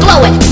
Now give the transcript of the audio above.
blow it.